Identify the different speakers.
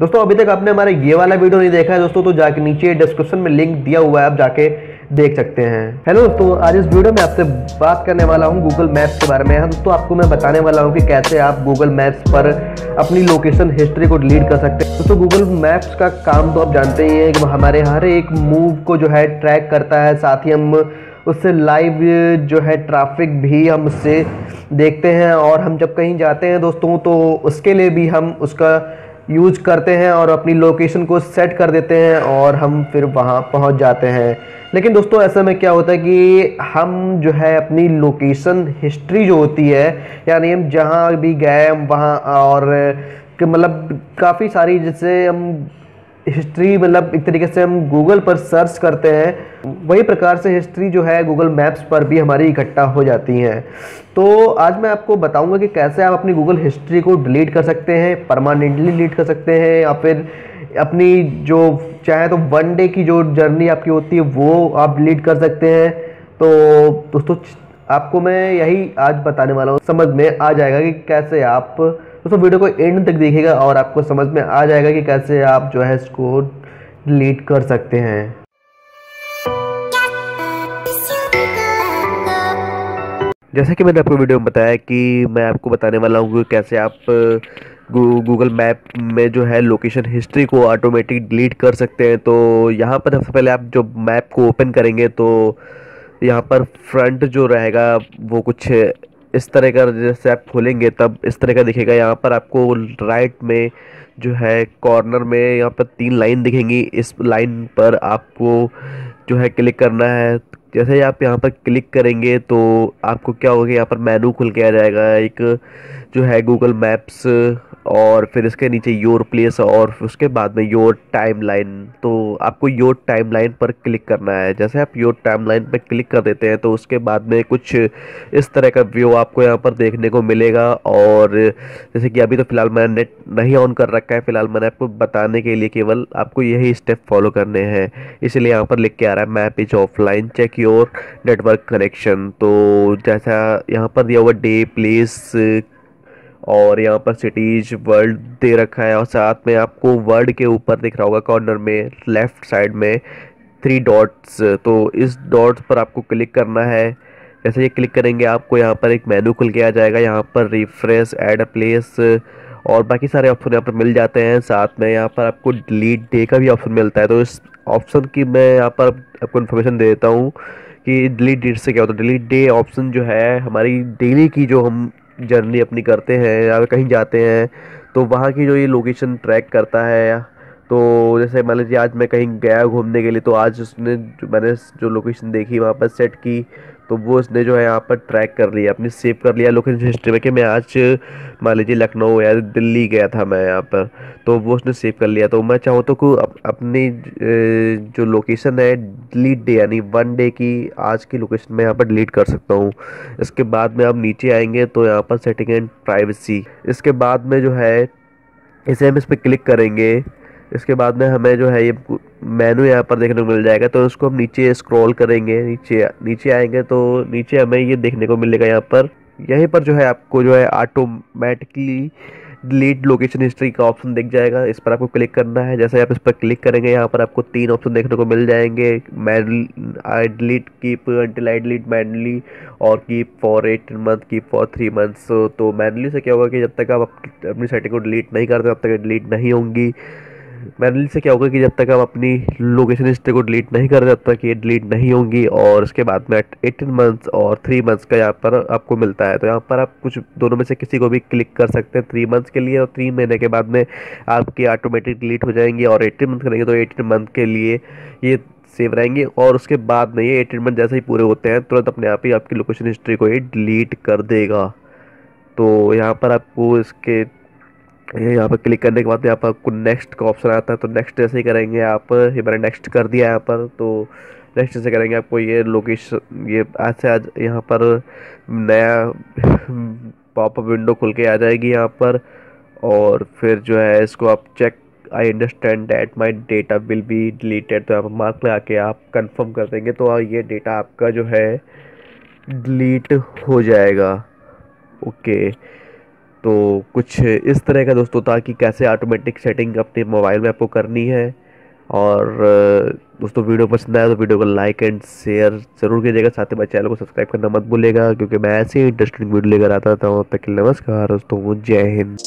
Speaker 1: दोस्तों, अभी तक आपने हमारा ये वाला वीडियो नहीं देखा है दोस्तों तो जाके नीचे डिस्क्रिप्शन में लिंक दिया हुआ है, आप जाके देख सकते हैं। हेलो दोस्तों, आज इस वीडियो में आपसे बात करने वाला हूँ गूगल मैप्स के बारे में। हाँ दोस्तों, आपको मैं बताने वाला हूँ कि कैसे आप गूगल मैप्स पर अपनी लोकेशन हिस्ट्री को डिलीट कर सकते हैं। दोस्तों गूगल मैप्स का काम तो आप जानते ही हैं कि हमारे हर एक मूव को जो है ट्रैक करता है, साथ ही हम उससे लाइव जो है ट्रैफ़िक भी हम उससे देखते हैं। और हम जब कहीं जाते हैं दोस्तों तो उसके लिए भी हम उसका यूज़ करते हैं और अपनी लोकेशन को सेट कर देते हैं और हम फिर वहाँ पहुँच जाते हैं। लेकिन दोस्तों, ऐसे में क्या होता है कि हम जो है अपनी लोकेशन हिस्ट्री जो होती है, यानी हम जहाँ भी गए, हम वहाँ और मतलब काफ़ी सारी जैसे हम हिस्ट्री मतलब एक तरीके से हम गूगल पर सर्च करते हैं, वही प्रकार से हिस्ट्री जो है गूगल मैप्स पर भी हमारी इकट्ठा हो जाती हैं। तो आज मैं आपको बताऊँगा कि कैसे आप अपनी गूगल हिस्ट्री को डिलीट कर सकते हैं परमानेंटली डिलीट कर सकते हैं, या फिर अपनी जो, चाहे तो वन डे की जो जर्नी आपकी होती है, वो आप डिलीट कर सकते हैं। तो दोस्तों, आपको मैं यही आज बताने वाला हूँ। समझ में आ जाएगा कि कैसे आप दोस्तों वीडियो को एंड तक देखिएगा और आपको समझ में आ जाएगा कि कैसे आप जो है इसको डिलीट कर सकते हैं। जैसा कि मैंने आपको वीडियो में बताया कि मैं आपको बताने वाला हूँ कैसे आप गूगल मैप में जो है लोकेशन हिस्ट्री को ऑटोमेटिक डिलीट कर सकते हैं। तो यहाँ पर सबसे पहले आप जो मैप को ओपन करेंगे तो यहाँ पर फ्रंट जो रहेगा वो कुछ इस तरह का जैसे आप खोलेंगे, तब इस तरह का दिखेगा। यहाँ पर आपको राइट में जो है कॉर्नर में यहाँ पर तीन लाइन दिखेंगी। इस लाइन पर आपको जो है क्लिक करना है। जैसे ही आप यहाँ पर क्लिक करेंगे तो आपको क्या होगा यहाँ पर मेनू खुल के आ जाएगा। एक जो है गूगल मैप्स और फिर इसके नीचे योर प्लेस और उसके बाद में योर टाइम लाइन तो आपको योर टाइम लाइन पर क्लिक करना है। जैसे आप योर टाइम लाइन पर क्लिक कर देते हैं तो उसके बाद में कुछ इस तरह का व्यू आपको यहाँ पर देखने को मिलेगा। और जैसे कि अभी तो फ़िलहाल मैंने नेट नहीं ऑन कर रखा है। फ़िलहाल मैंने आपको बताने के लिए केवल आपको यही स्टेप फॉलो करने हैं। इसलिए यहाँ पर लिख के आ रहा है map is offline check your network connection तो जैसा यहाँ पर दिया हुआ डे प्लेस और यहाँ पर सिटीज़ वर्ल्ड दे रखा है और साथ में आपको वर्ल्ड के ऊपर दिख रहा होगा कॉर्नर में लेफ़्ट साइड में थ्री डॉट्स तो इस डॉट्स पर आपको क्लिक करना है। जैसे ये क्लिक करेंगे, आपको यहाँ पर एक मेनू खुल के आ जाएगा। यहाँ पर रिफ्रेश एड अ प्लेस और बाकी सारे ऑप्शन यहाँ पर मिल जाते हैं। साथ में यहाँ पर आपको डिलीट डे का भी ऑप्शन मिलता है। तो इस ऑप्शन की मैं यहाँ पर आपको इन्फॉर्मेशन दे देता हूँ कि डिलीट डेट से क्या होता है। डिलीट डे ऑप्शन जो है, हमारी डेली की जो हम जर्नी अपनी करते हैं या कहीं जाते हैं तो वहाँ की जो ये लोकेशन ट्रैक करता है तो जैसे मान लीजिए आज मैं कहीं गया घूमने के लिए तो आज उसने मैंने जो लोकेशन देखी वहाँ पर सेट की तो वो उसने जो है यहाँ पर ट्रैक कर लिया अपनी सेव कर लिया लोकेशन हिस्ट्री में कि मैं आज मान लीजिए लखनऊ या दिल्ली गया था मैं यहाँ पर तो वो उसने सेव कर लिया। तो मैं चाहूँ तो को अप, अपनी जो लोकेशन है डिलीट डे यानी वन डे की आज की लोकेशन मैं यहाँ पर डिलीट कर सकता हूँ। इसके बाद में आप नीचे आएँगे तो यहाँ पर सेटिंग एंड प्राइवेसी इसके बाद में जो है इसे हम इस पर क्लिक करेंगे। इसके बाद में हमें जो है ये मेनू यहाँ पर देखने को मिल जाएगा तो उसको हम नीचे स्क्रॉल करेंगे, नीचे नीचे आएँगे तो नीचे हमें ये देखने को मिलेगा यहाँ पर। यहीं पर जो है आपको जो है ऑटोमेटिकली डिलीट लोकेशन हिस्ट्री का ऑप्शन दिख जाएगा, इस पर आपको क्लिक करना है। जैसे आप इस पर क्लिक करेंगे, यहाँ पर आपको तीन ऑप्शन देखने को मिल जाएँगे man I delete keep until I delete manually और keep for eight month keep for three months तो मैनुअली से क्या होगा कि जब तक आप अपनी सेटिंग को डिलीट नहीं करते, तब तक डिलीट नहीं होंगी। मैनुअली से क्या होगा कि जब तक आप अपनी लोकेशन हिस्ट्री को डिलीट नहीं कर तब तक ये डिलीट नहीं होंगी और उसके बाद में एटीन मंथ्स और थ्री मंथ्स का यहाँ पर आपको मिलता है। तो यहाँ पर आप कुछ दोनों में से किसी को भी क्लिक कर सकते हैं थ्री मंथ्स के लिए और थ्री महीने के बाद में आपकी ऑटोमेटिक डिलीट हो जाएँगी और एटीन मंथ करेंगे तो एटीन मंथ के लिए ये सेव रहेंगे और उसके बाद में ये एटीन मंथ जैसे ही पूरे होते हैं, तुरंत अपने आप ही आपकी लोकेशन हिस्ट्री को ये डिलीट कर देगा। तो यहाँ पर आपको इसके यहाँ पर क्लिक करने के बाद यहाँ पर नेक्स्ट का ऑप्शन आता है तो नेक्स्ट जैसे ही करेंगे आप, ये मैंने नेक्स्ट कर दिया यहाँ पर तो नेक्स्ट जैसे करेंगे आपको ये लोकेशन ये आज से आज यहाँ पर नया पॉपअप विंडो खुल के आ जाएगी यहाँ पर, और फिर जो है इसको आप check I understand that my data will be deleted तो यहाँ पर मार्क लगा के आप कंफर्म कर देंगे तो ये डेटा आपका जो है डिलीट हो जाएगा। ओके तो कुछ इस तरह का दोस्तों था कि कैसे ऑटोमेटिक सेटिंग अपने मोबाइल में आपको करनी है। और दोस्तों, वीडियो पसंद आया तो वीडियो को लाइक एंड शेयर ज़रूर कीजिएगा। साथ ही चैनल को सब्सक्राइब करना मत भूलेगा क्योंकि मैं ऐसे ही इंटरेस्टिंग वीडियो लेकर आता था तक नमस्कार दोस्तों, जय हिंद।